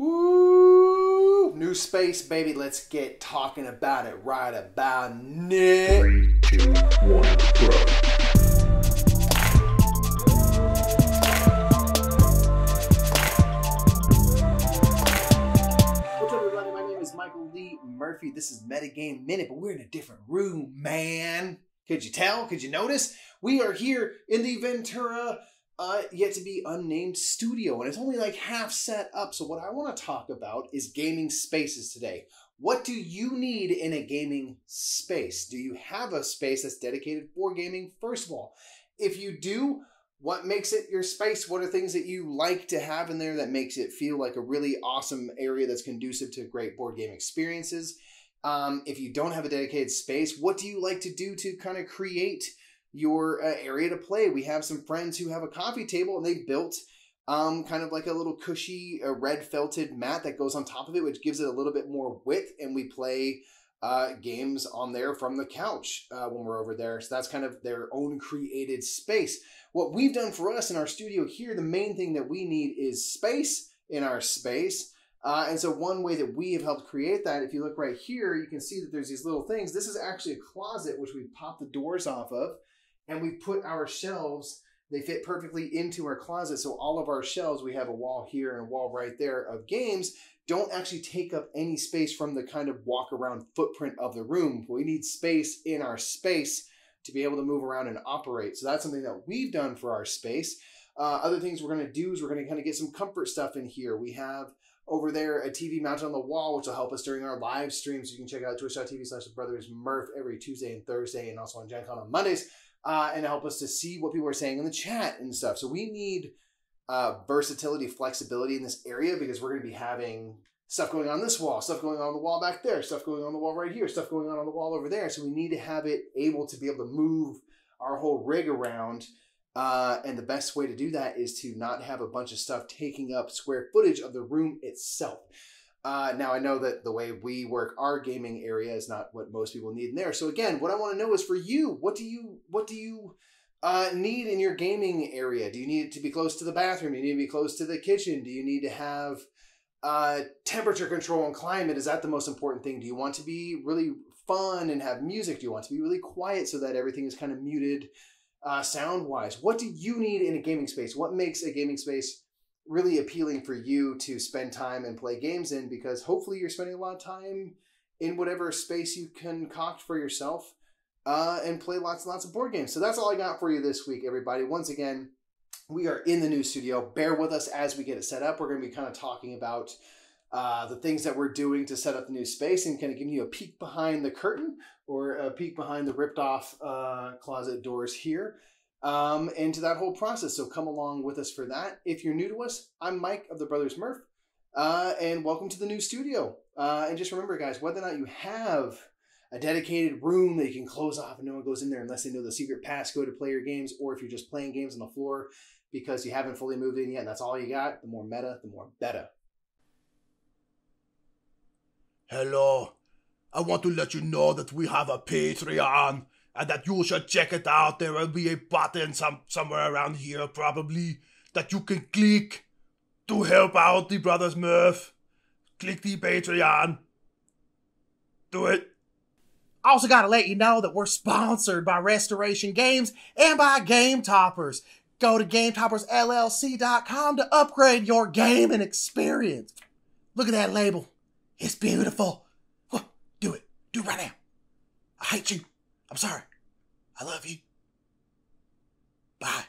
Woo! New space, baby. Let's get talking about it right about now. Three, two, one, is Michael Lee Murphy. This is Metagame Minute, but we're in a different room, man. Could you tell? Could you notice? We are here in the Ventura, uh, yet to be unnamed studio, and it's only like half set up. So, what I want to talk about is gaming spaces today. What do you need in a gaming space? Do you have a space that's dedicated for gaming? First of all, if you do, what makes it your space? What are things that you like to have in there that makes it feel like a really awesome area that's conducive to great board game experiences? Um, if you don't have a dedicated space, what do you like to do to kind of create your uh, area to play? We have some friends who have a coffee table and they built um, kind of like a little cushy uh, red felted mat that goes on top of it, which gives it a little bit more width, and we play uh, games on there from the couch uh, when we're over there. So that's kind of their own created space. What we've done for us in our studio here, the main thing that we need is space in our space. Uh, and so one way that we have helped create that, if you look right here, you can see that there's these little things. This is actually a closet which we pop the doors off of, and we put our shelves. They fit perfectly into our closet. So all of our shelves, we have a wall here and a wall right there of games, don't actually take up any space from the kind of walk around footprint of the room. We need space in our space to be able to move around and operate. So that's something that we've done for our space. Uh, other things we're going to do is we're going to kind of get some comfort stuff in here. We have over there a TV mounted on the wall, which will help us during our live streams. You can check out twitch.tv slash brothers Murph every Tuesday and Thursday, and also on Gen Con on Mondays, uh, and help us to see what people are saying in the chat and stuff. So we need uh, versatility, flexibility in this area because we're going to be having stuff going on this wall, stuff going on the wall back there, stuff going on the wall right here, stuff going on on the wall over there. So we need to have it able to be able to move our whole rig around. Uh, and the best way to do that is to not have a bunch of stuff taking up square footage of the room itself. Uh, now I know that the way we work our gaming area is not what most people need in there. So again, what I want to know is for you, what do you what do you uh, need in your gaming area? Do you need it to be close to the bathroom? Do you need to be close to the kitchen? Do you need to have uh, temperature control and climate? Is that the most important thing? Do you want to be really fun and have music? Do you want to be really quiet so that everything is kind of muted uh, sound wise? What do you need in a gaming space? What makes a gaming space really appealing for you to spend time and play games in? Because hopefully you're spending a lot of time in whatever space you concoct for yourself uh, and play lots and lots of board games. So that's all I got for you this week, everybody. Once again, we are in the new studio. Bear with us as we get it set up. We're going to be kind of talking about uh, the things that we're doing to set up the new space and kind of giving you a peek behind the curtain or a peek behind the ripped off uh, closet doors here um, into that whole process. So come along with us for that. If you're new to us, I'm Mike of the Brothers Murph, uh, and welcome to the new studio. Uh, and just remember, guys, whether or not you have a dedicated room that you can close off and no one goes in there unless they know the secret passcode to play your games, or if you're just playing games on the floor because you haven't fully moved in yet and that's all you got, the more meta, the more better. Hello. I want to let you know that we have a Patreon and that you should check it out. There will be a button some somewhere around here probably that you can click to help out the Brothers Murph. Click the Patreon. Do it. Also, got to let you know that we're sponsored by Restoration Games and by Game Toppers. Go to GameToppersLLC.com to upgrade your gaming experience. Look at that label. It's beautiful. Do it. Do it right now. I hate you. I'm sorry. I love you. Bye.